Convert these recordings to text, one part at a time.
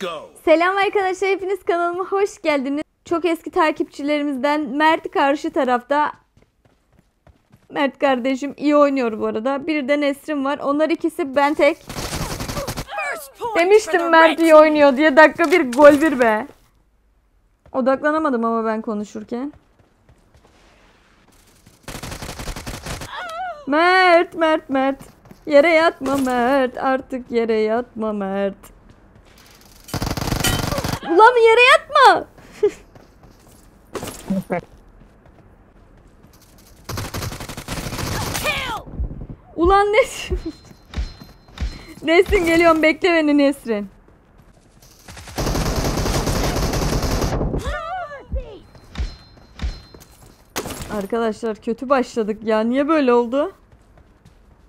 Go. Selam arkadaşlar hepiniz kanalıma hoş geldiniz. Çok eski takipçilerimizden Mert karşı tarafta. Mert kardeşim iyi oynuyor bu arada. Bir de Nesrin var. Onlar ikisi ben tek. Demiştim Mert iyi oynuyor diye dakika bir gol bir be. Odaklanamadım ama ben konuşurken. Mert, Mert, Mert. Yere yatma Mert. Artık yere yatma Mert. Ulan yere yatma. Ulan Nesrin. Nesrin geliyorum bekle beni Nesrin. Arkadaşlar kötü başladık ya. Niye böyle oldu?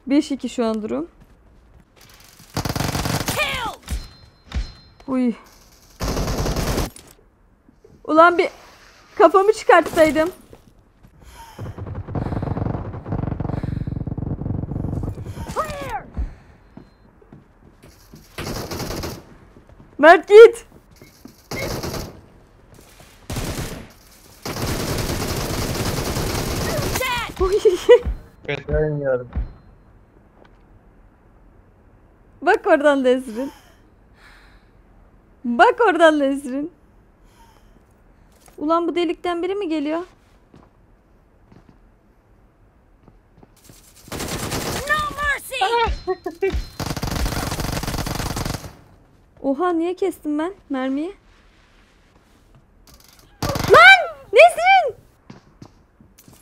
5-2 şu an durum. Uy. Ulan bir kafamı çıkartsaydım. Mert git. Bak oradan Nesrin. Bak oradan Nesrin. Ulan bu delikten biri mi geliyor? Oha niye kestim ben mermiyi? Lan! Nesrin!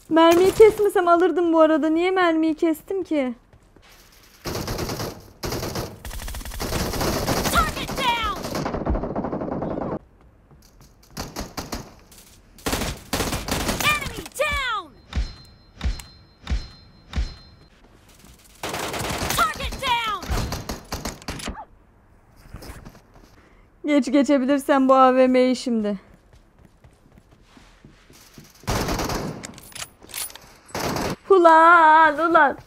Mermiyi kesmesem alırdım bu arada. Niye mermiyi kestim ki? Geç geçebilirsen bu AVM'yi şimdi. Ulan ulan.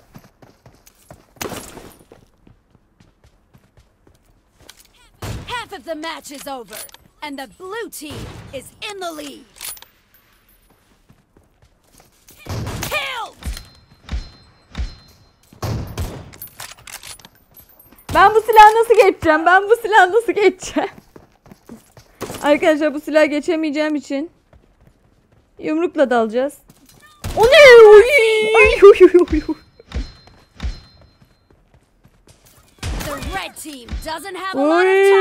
Half of the match is over, and the blue team is in the lead. Ben bu silahı nasıl geçeceğim? Ben bu silahı nasıl geçeceğim? Arkadaşlar bu silahı geçemeyeceğim için yumrukla dalacağız. O ne? Have a lot Oy,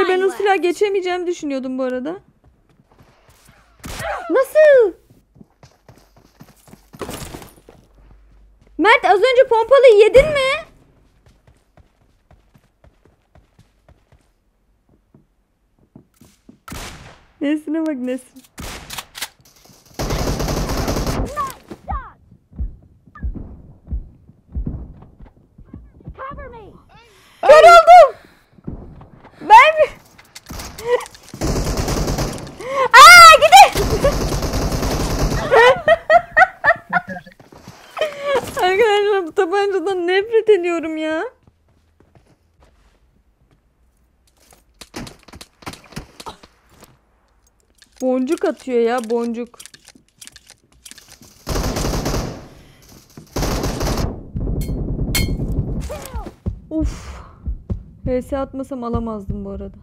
of ben o left. silahı geçemeyeceğimi düşünüyordum bu arada. Nasıl? Mert az önce pompalıyı yedin mi? Nesine bak Nesin. Cover Boncuk atıyor ya boncuk. Uf. PS atmasam alamazdım bu arada.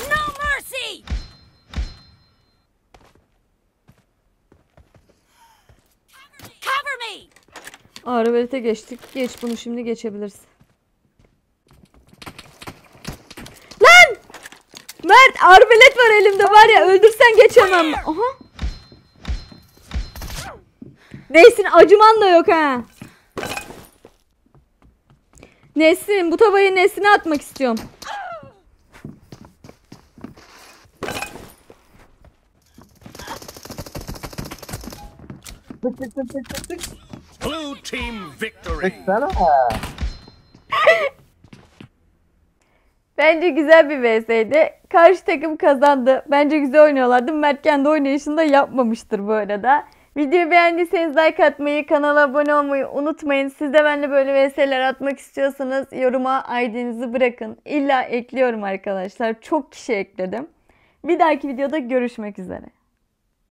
No mercy! Cover me! Aravelete geçtik. Geç bunu şimdi geçebilirsin. Lan! Mert arbelet var elimde var ya öldürsen geçemem. Aha. Nesin acıman da yok ha. Nesin bu tavayı Nesin'e atmak istiyorum. Tık tık tık tık tık tık. Blue team victory. Bence güzel bir vs'ydi. Karşı takım kazandı. Bence güzel oynuyorlardı. Mert kendi oynayışında yapmamıştır bu arada. Videoyu beğendiyseniz like atmayı, kanala abone olmayı unutmayın. Siz de benimle böyle VS'ler atmak istiyorsanız yoruma ID'nizi bırakın. İlla ekliyorum arkadaşlar. Çok kişi ekledim. Bir dahaki videoda görüşmek üzere.